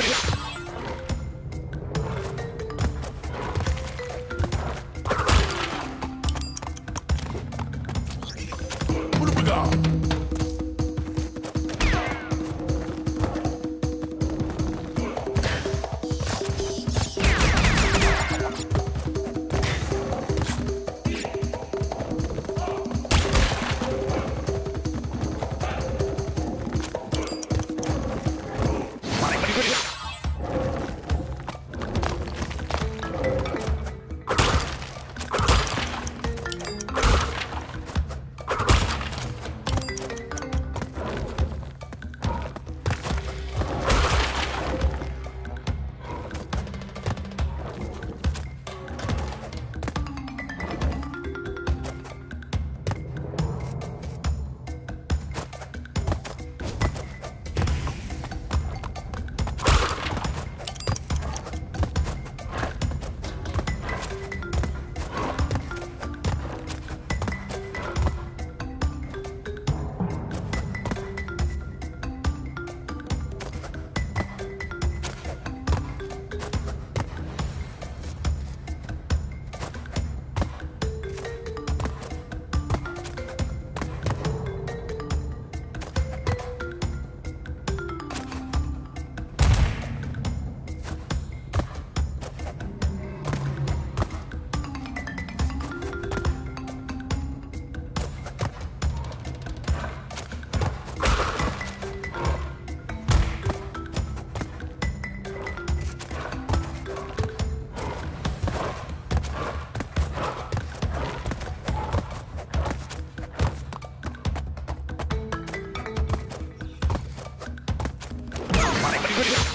Put it. Yeah. Pretty